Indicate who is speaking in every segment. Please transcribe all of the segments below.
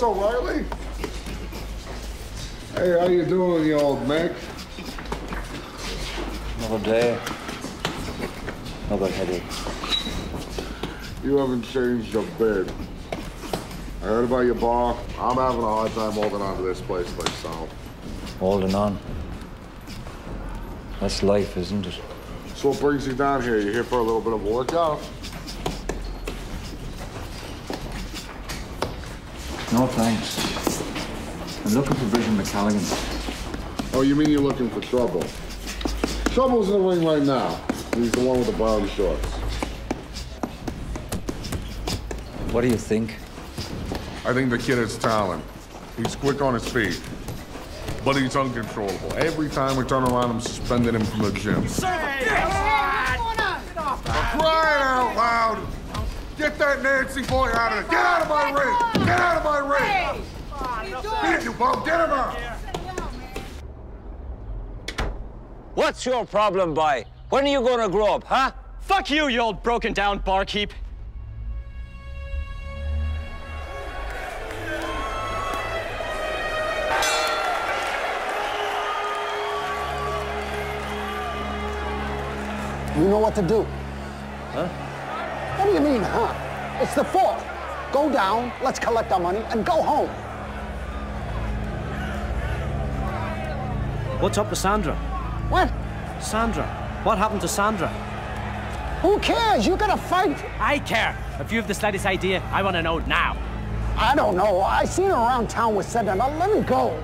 Speaker 1: Louis O'Reilly. Hey, how you doing, you old Mick?
Speaker 2: Another day. Another headache.
Speaker 1: You haven't changed a bit. I heard about your bar. I'm having a hard time holding on to this place myself.
Speaker 2: Holding on. That's life, isn't it?
Speaker 1: So what brings you down here? You here for a little bit of workout?
Speaker 2: No thanks. I'm looking for Bridget McCallaghan.
Speaker 1: Oh, you mean you're looking for trouble? Trouble's in the ring right now. He's the one with the brown shorts.
Speaker 2: What do you think?
Speaker 1: I think the kid has talent. He's quick on his feet. But he's uncontrollable. Every time we turn around, I'm suspending him from the gym. Crying out loud! Get that Nancy boy out of there! Get out of my ring! Get out of my ring! Beat it! Get him out!
Speaker 3: What's your problem, boy? When are you gonna grow up, huh?
Speaker 4: Fuck you, you old broken down barkeep.
Speaker 5: You know what to do.
Speaker 2: Huh?
Speaker 5: What do you mean, huh? It's the fourth. Go down, let's collect our money, and go home.
Speaker 6: What's up with Sandra?
Speaker 5: What?
Speaker 6: Sandra. What happened to Sandra?
Speaker 5: Who cares? You gotta fight.
Speaker 6: I care. If you have the slightest idea, I want to know now.
Speaker 5: I don't know. I seen her around town with Sedna. Let me go.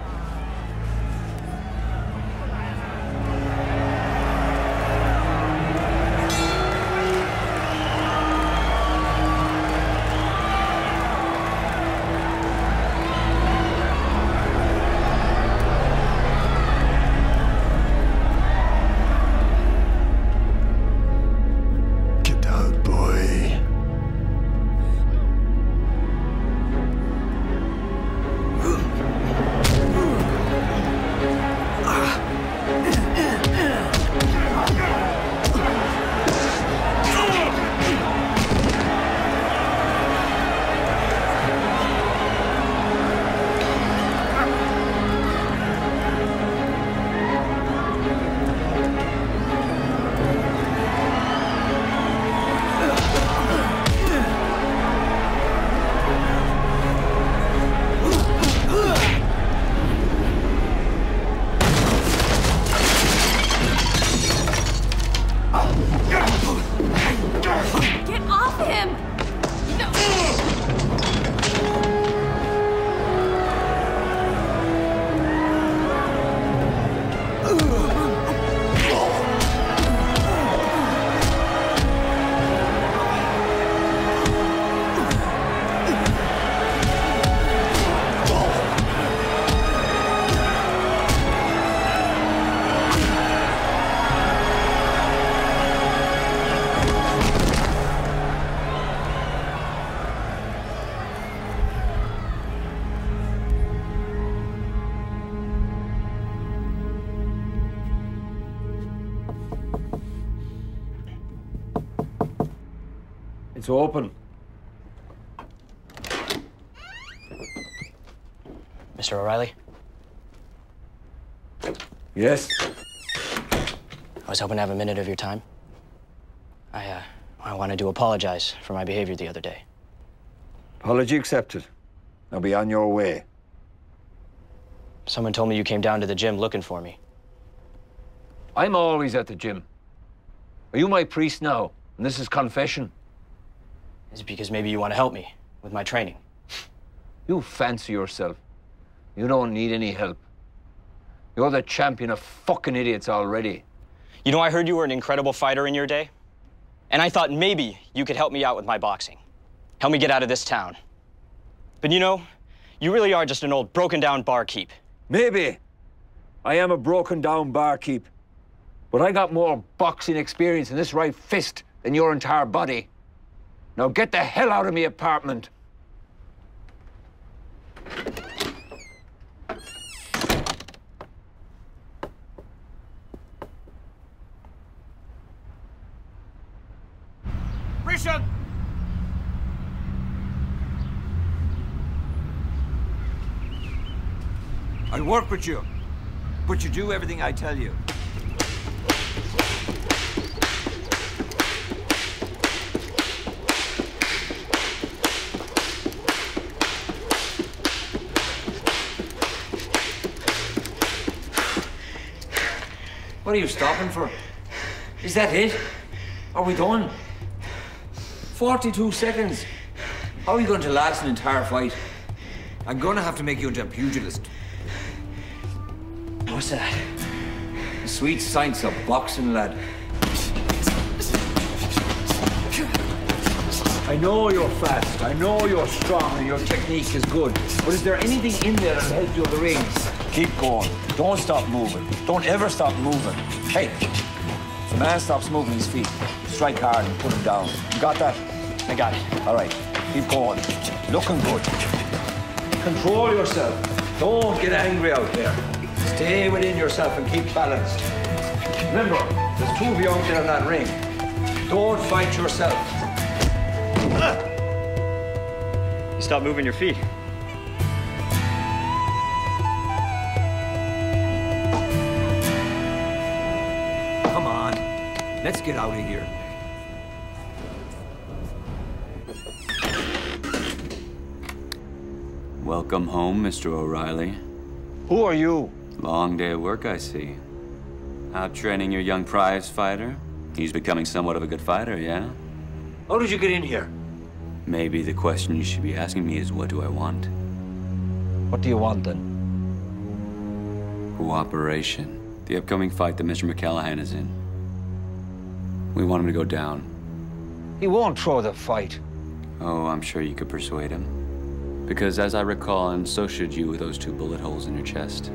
Speaker 2: It's open.
Speaker 4: Mr. O'Reilly,
Speaker 2: Yes?
Speaker 4: I was hoping to have a minute of your time. I, uh, I wanted to apologize for my behavior the other day.
Speaker 2: Apology accepted. Now be on your way.
Speaker 4: Someone told me you came down to the gym looking for me.
Speaker 2: I'm always at the gym. Are you my priest now? And this is confession?
Speaker 4: Is because maybe you want to help me with my training?
Speaker 2: You fancy yourself. You don't need any help. You're the champion of fucking idiots already.
Speaker 4: You know, I heard you were an incredible fighter in your day, and I thought maybe you could help me out with my boxing. Help me get out of this town. But you know, you really are just an old broken down barkeep.
Speaker 2: Maybe. I am a broken down barkeep. But I got more boxing experience in this right fist than your entire body. Now get the hell out of me apartment.
Speaker 6: Richard!
Speaker 2: I'll work with you. But you do everything I tell you. What are you stopping for? Is that it? Are we done? 42 seconds. How are you going to last an entire fight? I'm going to have to make you into a pugilist.
Speaker 4: What's that?
Speaker 2: The sweet science of boxing, lad. I know you're fast, I know you're strong, and your technique is good. But is there anything in there that'll help you in the ring? Keep going. Don't stop moving. Don't ever stop moving. Hey, if a man stops moving his feet, strike hard and put him down. You got that?
Speaker 4: I got it.
Speaker 2: All right, keep going. Looking good. Control yourself. Don't get angry out there. Stay within yourself and keep balanced. Remember, there's two of you out there in that ring. Don't fight yourself.
Speaker 4: You stop moving your feet.
Speaker 2: Let's get out of here.
Speaker 7: Welcome home, Mr. O'Reilly.
Speaker 2: Who are you?
Speaker 7: Long day of work, I see. Out training your young prize fighter? He's becoming somewhat of a good fighter, yeah?
Speaker 2: How did you get in here?
Speaker 7: Maybe the question you should be asking me is what do I want?
Speaker 2: What do you want then?
Speaker 7: Cooperation. The upcoming fight that Mr. McCallahan is in. We want him to go down.
Speaker 2: He won't throw the fight.
Speaker 7: Oh, I'm sure you could persuade him. Because as I recall, and so should you with those two bullet holes in your chest,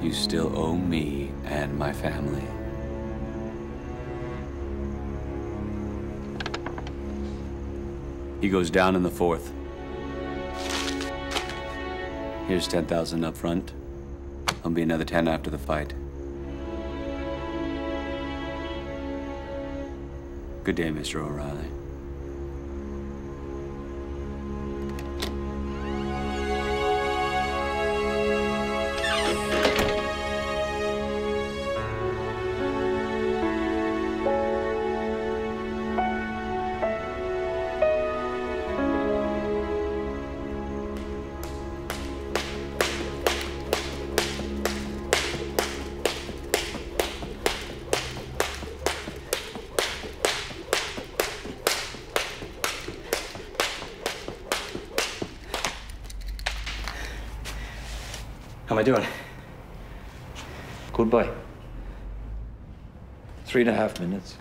Speaker 7: you still owe me and my family. He goes down in the fourth. Here's 10,000 up front. There'll be another 10 after the fight. Good day, Mr. O'Reilly.
Speaker 4: How am I doing?
Speaker 2: Goodbye. Three and a half minutes.